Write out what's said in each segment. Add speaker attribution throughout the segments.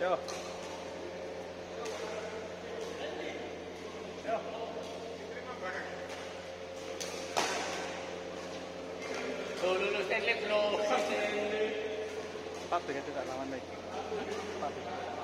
Speaker 1: Ja. Ja. Solo los teléfonos. Papi, que te está grabando ahí. Papi.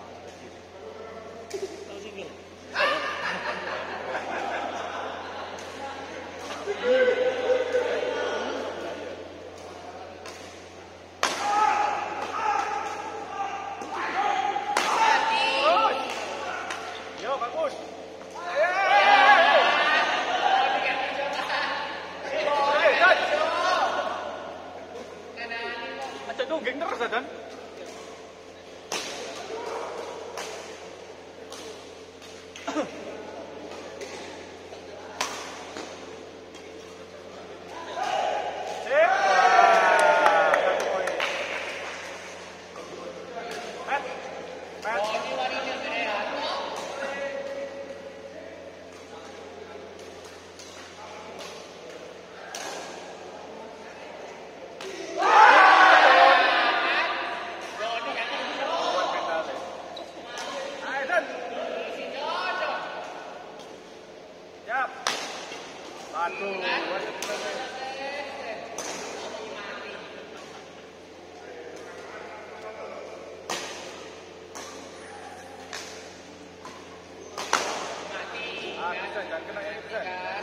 Speaker 1: persen iya, kan kenaikannya persen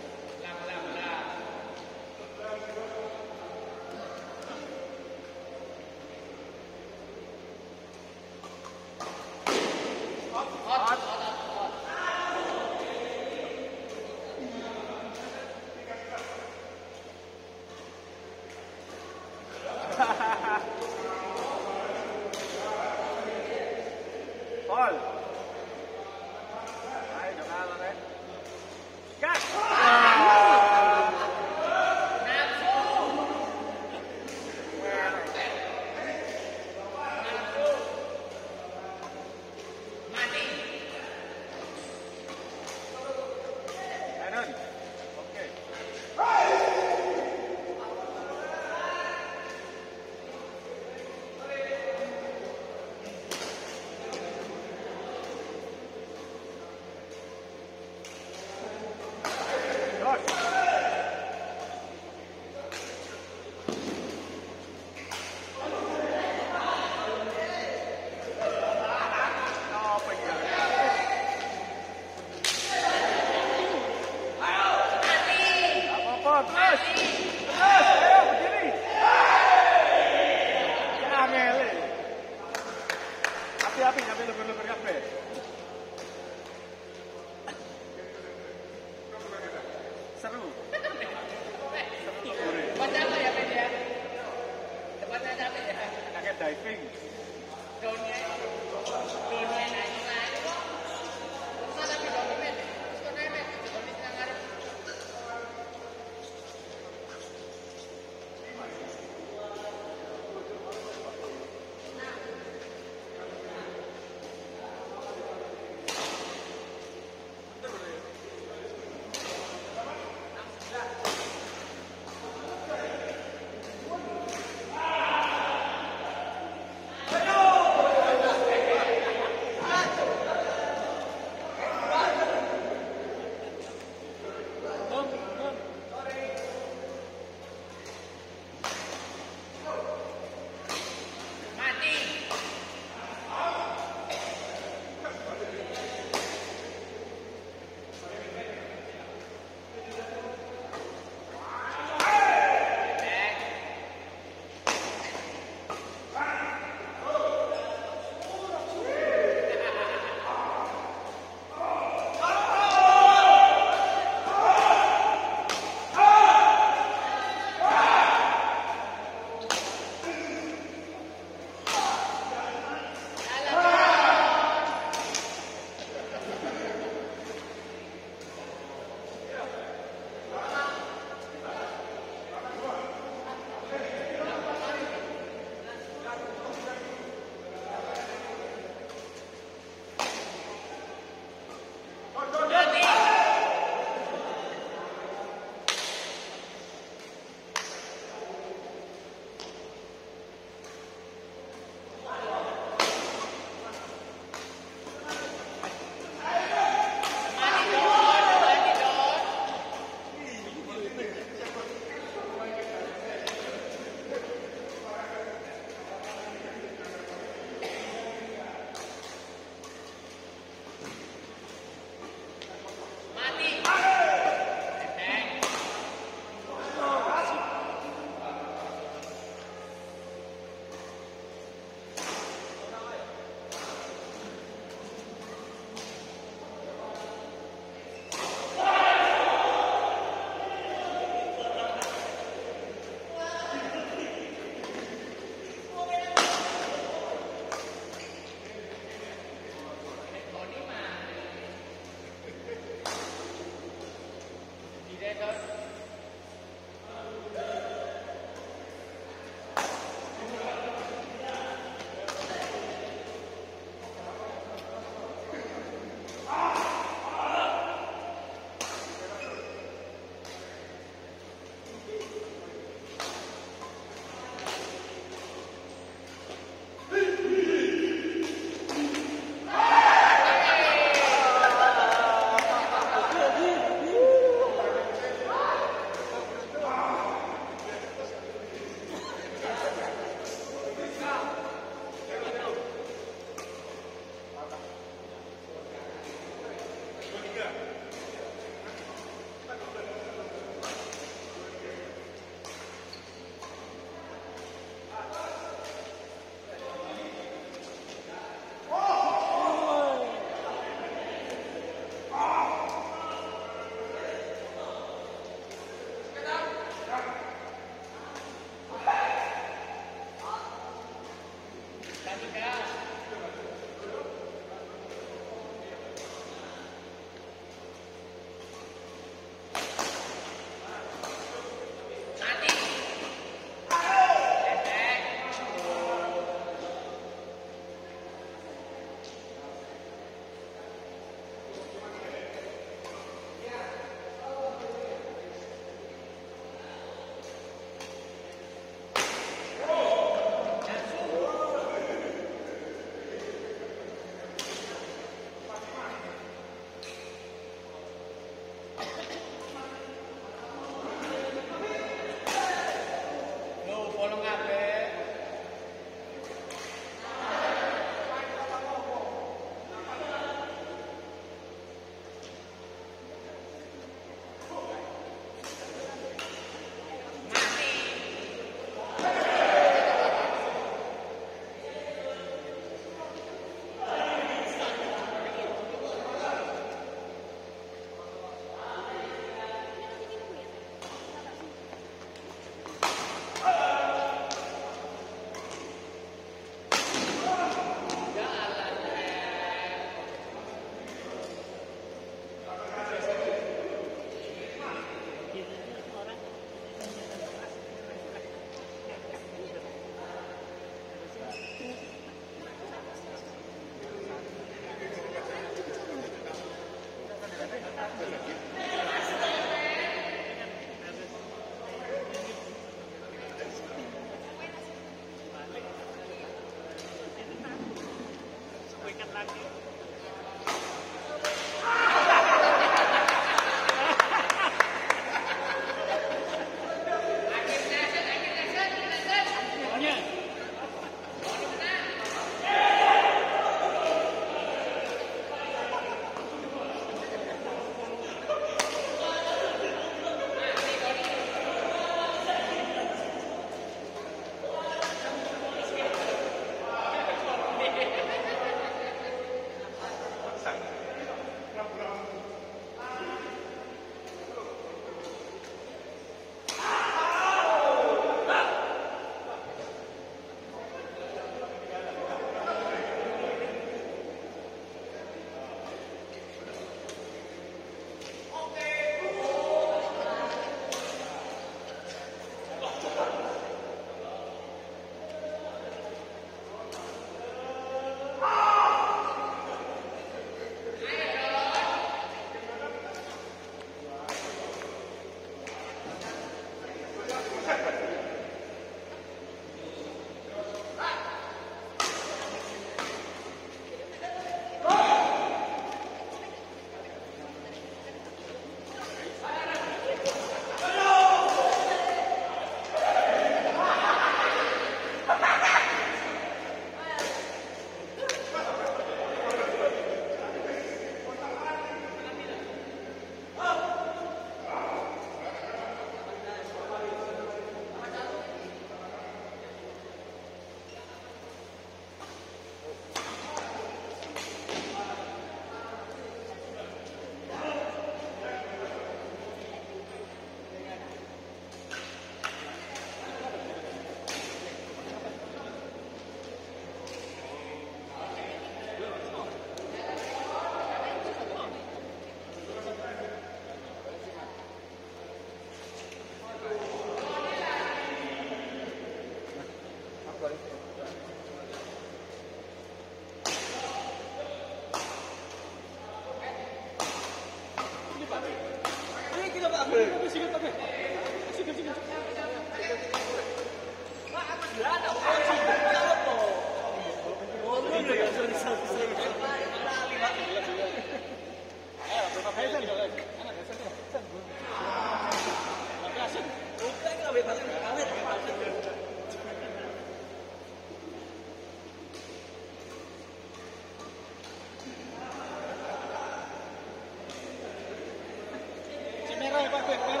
Speaker 1: Gracias,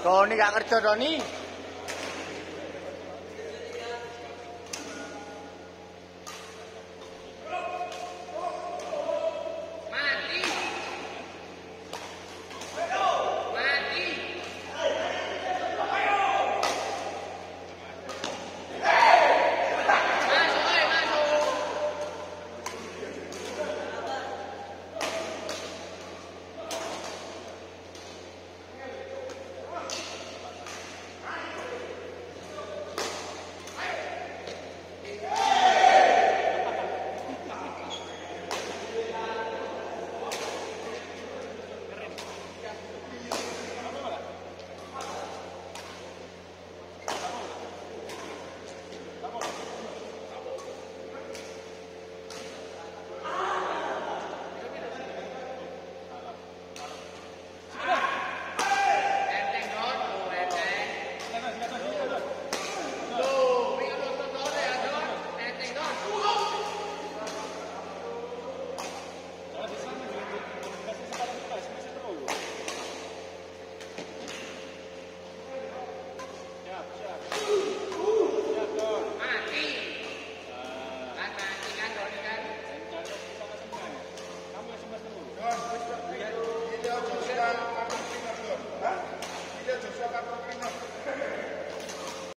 Speaker 1: Doni gak kerja Doni.